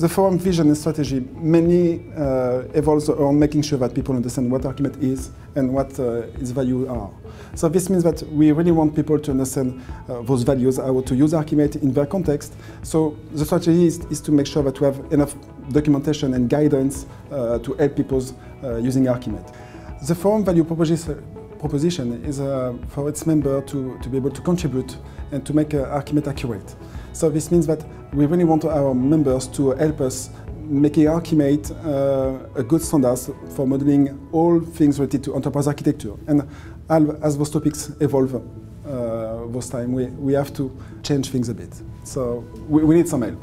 the forum vision and strategy mainly uh, evolves around making sure that people understand what ArchiMate is and what uh, its values are. So this means that we really want people to understand uh, those values, how to use ArchiMate in their context. So the strategy is, is to make sure that we have enough documentation and guidance uh, to help people uh, using ArchiMate. The forum value proposition is uh, for its member to, to be able to contribute and to make ArchiMate accurate. So this means that we really want our members to help us making ArchiMate uh, a good standard for modeling all things related to enterprise architecture. And as those topics evolve uh, those time, we, we have to change things a bit. So we, we need some help.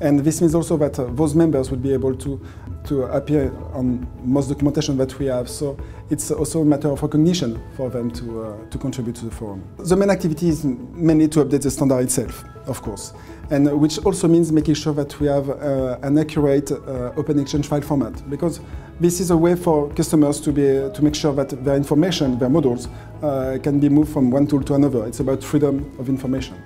And this means also that uh, those members will be able to, to appear on most documentation that we have. So it's also a matter of recognition for them to, uh, to contribute to the forum. The main activity is mainly to update the standard itself, of course, and which also means making sure that we have uh, an accurate uh, Open Exchange file format, because this is a way for customers to, be, to make sure that their information, their models, uh, can be moved from one tool to another. It's about freedom of information.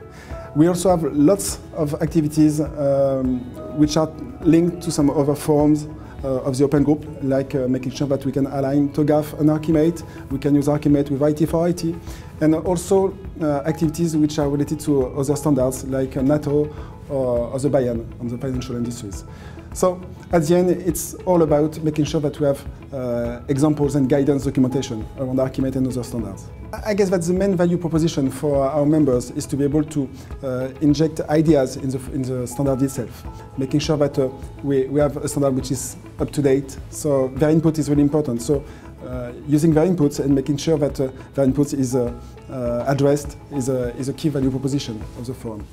We also have lots of activities um, which are linked to some other forms uh, of the open group, like uh, making sure that we can align TOGAF and ArchiMate, we can use ArchiMate with IT4IT, and also uh, activities which are related to other standards like NATO or the BIAN on the financial industries. So at the end, it's all about making sure that we have uh, examples and guidance documentation around ArchiMate and other standards. I guess that's the main value proposition for our members is to be able to uh, inject ideas in the, in the standard itself, making sure that uh, we, we have a standard which is up to date. So their input is really important. So uh, using their inputs and making sure that uh, their input is uh, addressed is a, is a key value proposition of the forum.